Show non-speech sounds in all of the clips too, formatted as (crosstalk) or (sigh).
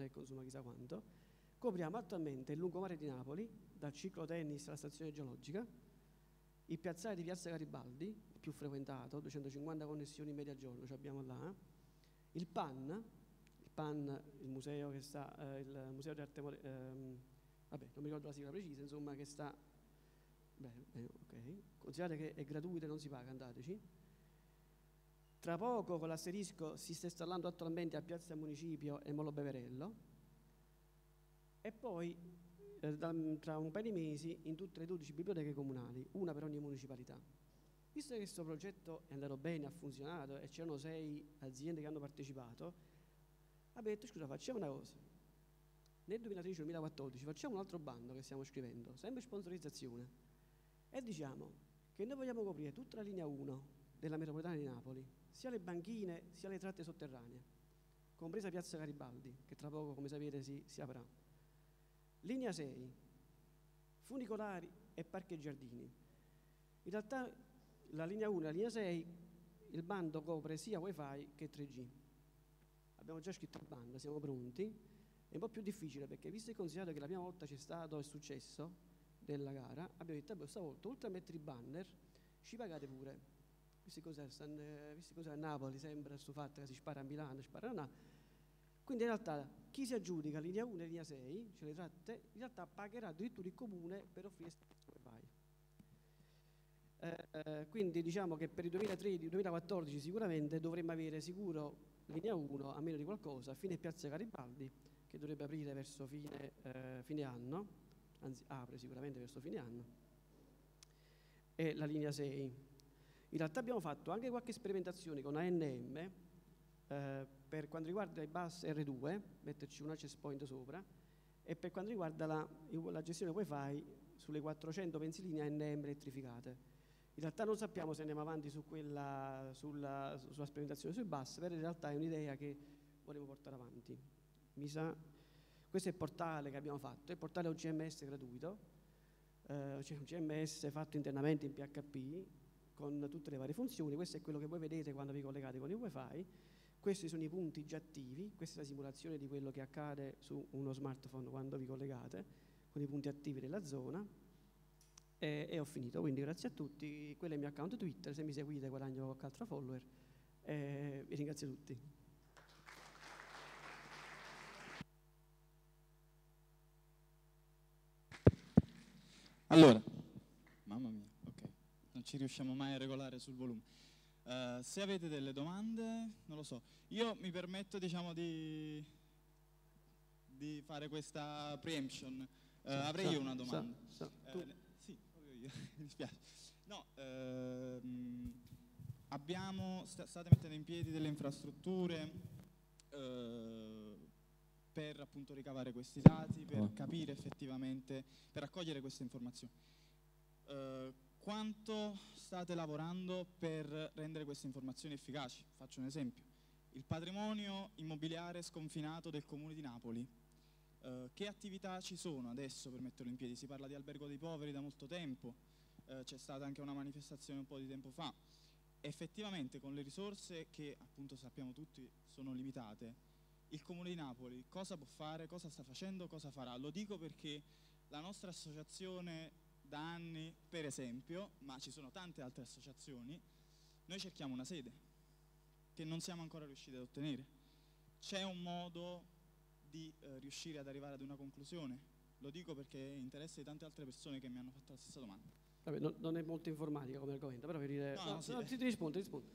è consuma chissà quanto. Copriamo attualmente il lungomare di Napoli, dal ciclo tennis alla stazione geologica, il piazzale di Piazza Garibaldi, più frequentato, 250 connessioni in media giorno, ce abbiamo là, il PAN, il PAN, il museo che sta, eh, il museo di arte, ehm, vabbè, non mi ricordo la sigla precisa, insomma, che sta, bene, bene, ok, considerate che è gratuito e non si paga, andateci. Tra poco con l'asterisco si sta installando attualmente a Piazza Municipio e Molo Beverello. E poi eh, tra un paio di mesi in tutte le 12 biblioteche comunali, una per ogni municipalità. Visto che questo progetto è andato bene, ha funzionato e c'erano sei aziende che hanno partecipato, abbiamo detto scusa facciamo una cosa, nel 2013-2014 facciamo un altro bando che stiamo scrivendo, sempre sponsorizzazione, e diciamo che noi vogliamo coprire tutta la linea 1 della metropolitana di Napoli, sia le banchine sia le tratte sotterranee, compresa Piazza Garibaldi, che tra poco, come sapete, si, si aprirà. Linea 6, funicolari e parchi e giardini. In realtà la linea 1 e la linea 6, il bando copre sia wifi che 3G. Abbiamo già scritto il bando, siamo pronti. È un po' più difficile perché visto e considerato che la prima volta c'è stato il successo della gara, abbiamo detto, questa volta oltre a mettere i banner, ci pagate pure visto cosa a Napoli sembra sul fatto che si spara a Milano, spara a Napoli. Quindi in realtà chi si aggiudica linea 1 e linea 6, cioè le tratte, in realtà pagherà addirittura il comune per offrire wifi. Eh, eh, quindi diciamo che per il 2013-2014 sicuramente dovremmo avere sicuro linea 1 a meno di qualcosa, fine Piazza Garibaldi, che dovrebbe aprire verso fine, eh, fine anno, anzi apre sicuramente verso fine anno, e la linea 6 in realtà abbiamo fatto anche qualche sperimentazione con ANM eh, per quanto riguarda i bus R2, metterci un access point sopra, e per quanto riguarda la, la gestione wifi sulle 400 pensiline ANM elettrificate. In realtà non sappiamo se andiamo avanti su quella, sulla, sulla, sperimentazione sui bus, però in realtà è un'idea che volevo portare avanti. Sa, questo è il portale che abbiamo fatto, è il portale OGMS gratuito, eh, c'è un CMS fatto internamente in PHP, con tutte le varie funzioni, questo è quello che voi vedete quando vi collegate con il wifi, questi sono i punti già attivi, questa è la simulazione di quello che accade su uno smartphone quando vi collegate con i punti attivi della zona. E, e ho finito, quindi grazie a tutti, quello è il mio account Twitter, se mi seguite guadagno qualche altro follower. E vi ringrazio tutti. Allora, non ci riusciamo mai a regolare sul volume. Uh, se avete delle domande, non lo so, io mi permetto diciamo di, di fare questa preemption. Uh, sì, avrei io una domanda. Sì, sì, uh, sì io, (laughs) mi dispiace. No, ehm, abbiamo, st state mettendo in piedi delle infrastrutture per appunto ricavare questi dati, per oh. capire effettivamente, per raccogliere queste informazioni. Uh, quanto state lavorando per rendere queste informazioni efficaci? Faccio un esempio. Il patrimonio immobiliare sconfinato del Comune di Napoli. Eh, che attività ci sono adesso per metterlo in piedi? Si parla di albergo dei poveri da molto tempo, eh, c'è stata anche una manifestazione un po' di tempo fa. Effettivamente con le risorse che appunto sappiamo tutti sono limitate, il Comune di Napoli cosa può fare, cosa sta facendo, cosa farà? Lo dico perché la nostra associazione da anni, per esempio, ma ci sono tante altre associazioni, noi cerchiamo una sede che non siamo ancora riusciti ad ottenere. C'è un modo di eh, riuscire ad arrivare ad una conclusione? Lo dico perché interessa di tante altre persone che mi hanno fatto la stessa domanda. Vabbè, non, non, è molto informatica come argomento, però per dire... No, no, no, sì. no ti, ti, rispondo, ti rispondo.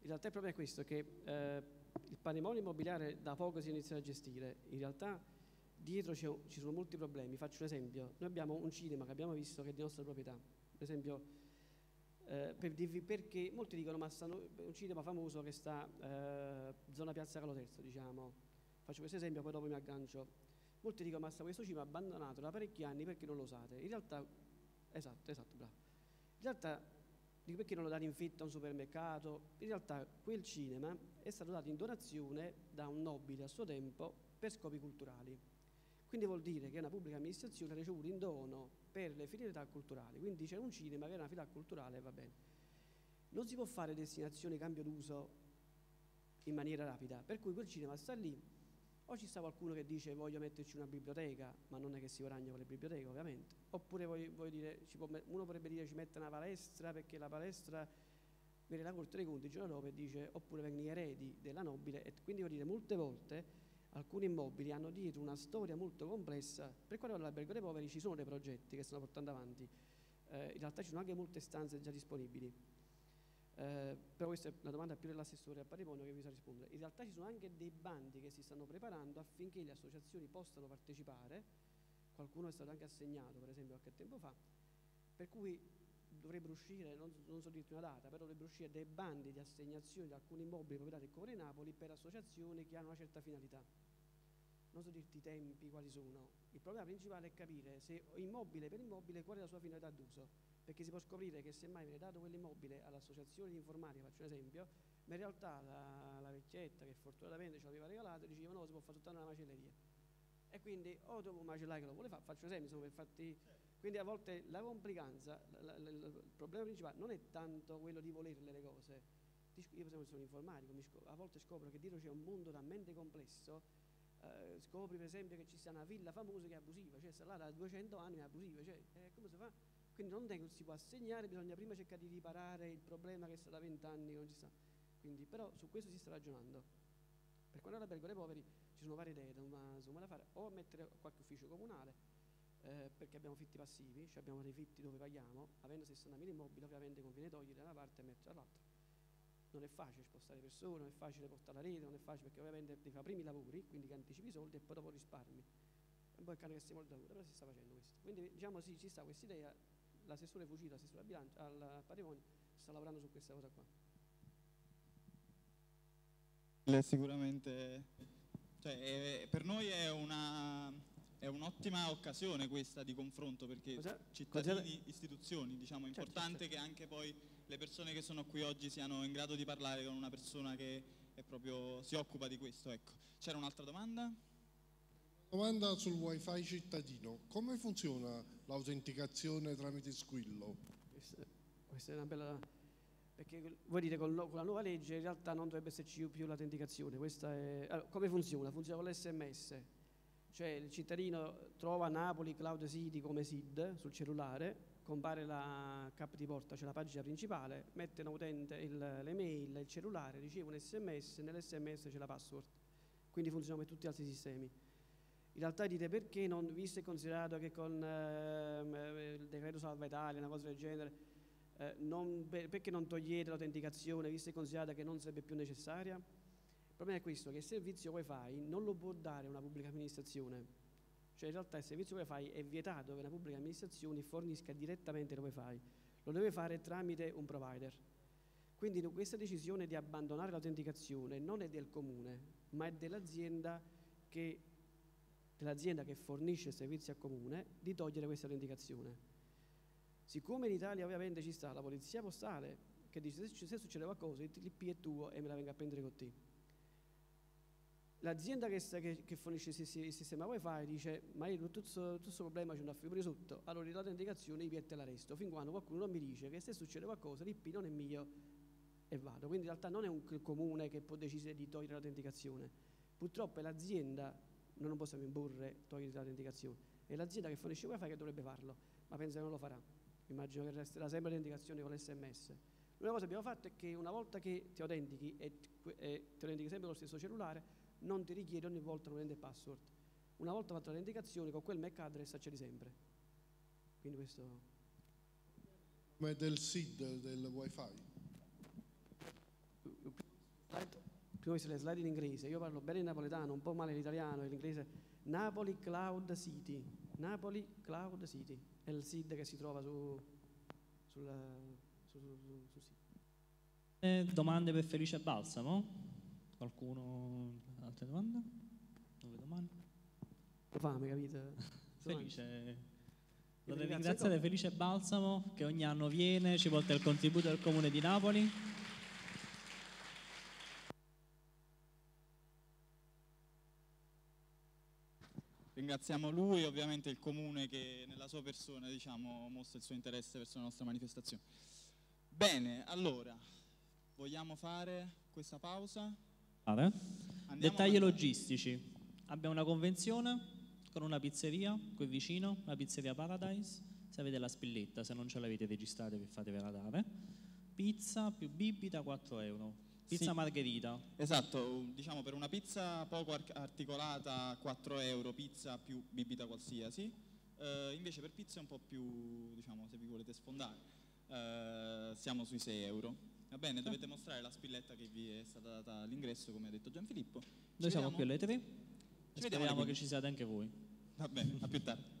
In realtà il problema è questo, che eh, il patrimonio immobiliare da poco si inizia a gestire. In realtà dietro ci sono molti problemi. Faccio un esempio. Noi abbiamo un cinema che abbiamo visto che è di nostra proprietà. Per esempio, eh, per dirvi perché molti dicono ma stanno, un cinema famoso che sta eh, zona Piazza Calo Terzo, diciamo. Faccio questo esempio, poi dopo mi aggancio. Molti dicono ma sta questo cinema abbandonato da parecchi anni perché non lo usate. In realtà, esatto, esatto, bravo. In realtà, dico perché non lo date in fitta a un supermercato? In realtà quel cinema è stato dato in donazione da un nobile a suo tempo per scopi culturali. Quindi vuol dire che una pubblica amministrazione ha ricevuto in dono per le finalità culturali. Quindi c'è un cinema che è una finalità culturale va bene. Non si può fare destinazione cambio d'uso in maniera rapida, per cui quel cinema sta lì O ci sta qualcuno che dice voglio metterci una biblioteca, ma non è che si guadagna con le biblioteche ovviamente. Oppure vuoi, vuoi dire, può, uno potrebbe dire ci mette una palestra perché la palestra viene la Corte dei Conti il giorno dopo e dice oppure vengono gli eredi della nobile. E quindi vuol dire molte volte alcuni immobili hanno dietro una storia molto complessa. Per quanto riguarda l'albergo dei poveri ci sono dei progetti che stanno portando avanti. Eh, in realtà ci sono anche molte stanze già disponibili. Eh, però questa è una domanda più dell'assessore al patrimonio che vi sa rispondere. In realtà ci sono anche dei bandi che si stanno preparando affinché le associazioni possano partecipare, qualcuno è stato anche assegnato per esempio qualche tempo fa, per cui dovrebbero uscire, non, non so dirti una data, però dovrebbero uscire dei bandi di assegnazione di alcuni immobili proprietà del Comune di Napoli per associazioni che hanno una certa finalità. Non so dirti i tempi, quali sono. Il problema principale è capire se immobile per immobile qual è la sua finalità d'uso perché si può scoprire che semmai viene dato quell'immobile all'associazione di informatica, faccio un esempio, ma in realtà la, la vecchietta che fortunatamente ce l'aveva regalato diceva no, si può fare soltanto una macelleria. E quindi o dopo un macellaio che lo vuole fare, faccio un esempio, insomma, infatti, quindi a volte la complicanza, la, la, il problema principale non è tanto quello di volerle le cose. Io per esempio sono informatico, a volte scopro che dietro c'è un mondo talmente complesso eh, scopri per esempio che ci sia una villa famosa che è abusiva, cioè sta là da 200 anni è abusiva, cioè eh, come si fa? Quindi non è che si può assegnare, bisogna prima cercare di riparare il problema che è stato da vent'anni non ci sta. Quindi, però su questo si sta ragionando. Per quanto riguarda dei poveri ci sono varie idee, ma insomma da fare o mettere qualche ufficio comunale, eh, perché abbiamo fitti passivi, cioè abbiamo dei fitti dove paghiamo, avendo 60.000 immobili ovviamente conviene togliere da una parte e mettere dall'altra. Non è facile spostare persone, non è facile portare la rete, non è facile perché ovviamente devi fare primi lavori, quindi che anticipi i soldi e poi dopo risparmi. Po' il cane che si morde però si sta facendo questo. Quindi diciamo sì, ci sta questa idea, l'assessore Fucito, l'assessore al, bilancio, al patrimonio, sta lavorando su questa cosa qua. Sicuramente, cioè, per noi è una, è un'ottima occasione questa di confronto perché Cosa? cittadini, istituzioni, diciamo, è certo, importante certo. che anche poi le persone che sono qui oggi siano in grado di parlare con una persona che proprio, si occupa di questo. Ecco. C'era un'altra domanda? Domanda sul wifi cittadino, come funziona l'autenticazione tramite squillo? Questa, questa, è una bella... perché vuol dire con, con, la nuova legge in realtà non dovrebbe esserci più l'autenticazione, è... allora, come funziona? Funziona con l'SMS, cioè il cittadino trova Napoli Cloud City come SID sul cellulare, compare la cap di porta, cioè la pagina principale, mette un utente il, l'email, il cellulare, riceve un sms, nell'sms c'è la password, quindi funziona come tutti gli altri sistemi. In realtà dite perché, non, visto e considerato che con eh, il decreto Salva Italia, una cosa del genere, eh, non, perché non togliete l'autenticazione, visto e considerato che non sarebbe più necessaria? Il problema è questo, che il servizio wifi non lo può dare una pubblica amministrazione, cioè in realtà il servizio wifi è vietato che una pubblica amministrazione fornisca direttamente il wifi, lo deve fare tramite un provider. Quindi questa decisione di abbandonare l'autenticazione non è del comune, ma è dell'azienda che dell'azienda che fornisce il servizio al comune di togliere questa authenticazione. Siccome in Italia ovviamente ci sta la polizia postale che dice se, se succede qualcosa l'IP è tuo e me la venga a prendere con te. L'azienda che, che, che, fornisce il sistema wifi dice ma io tutto questo problema c'è un affio pure sotto, allora l'autenticazione io piette l'arresto, fin quando qualcuno non mi dice che se succede qualcosa l'IP non è mio e vado. Quindi in realtà non è un comune che può decidere di togliere l'autenticazione, purtroppo è l'azienda noi non possiamo imporre togliere l'autenticazione. È l'azienda che fornisce wifi che dovrebbe farlo, ma penso che non lo farà. Immagino che resterà sempre l'autenticazione con l'SMS. L'unica cosa che abbiamo fatto è che una volta che ti autentichi e, e ti autentichi sempre con lo stesso cellulare, non ti richiede ogni volta un ente password. Una volta fatta l'autenticazione, con quel MAC address accedi sempre. Quindi questo... Come del SID del wifi? più queste le slide in inglese, io parlo bene il napoletano, un po' male l'italiano e l'inglese. Napoli Cloud City, Napoli Cloud City, è il SID che si trova su, sul, su, su, su, su sito. Eh, domande per Felice Balsamo? Qualcuno? Altre domande? Nuove domande? Lo fame, capite? (laughs) Felice. Vorrei ringraziare Felice Balsamo che ogni anno viene, ci porta il contributo del Comune di Napoli. Ringraziamo lui e ovviamente il comune che nella sua persona diciamo, mostra il suo interesse verso la nostra manifestazione. Bene, allora, vogliamo fare questa pausa? Dettagli logistici. Abbiamo una convenzione con una pizzeria qui vicino, la pizzeria Paradise. Se avete la spilletta, se non ce l'avete registrate vi fatevela dare. Pizza più bibita 4 euro. Pizza Sì. margherita. Esatto, diciamo per una pizza poco ar- articolata 4 euro, pizza più bibita qualsiasi. Eh, invece per pizza un po' più, diciamo, se vi volete sfondare, eh, siamo sui 6 euro. Va bene, dovete mostrare la spilletta che vi è stata data all'ingresso, come ha detto Gianfilippo. Ci Noi siamo vediamo- qui alle 3 e vediamo alle speriamo che 15. ci siate anche voi. Va bene, a più tardi.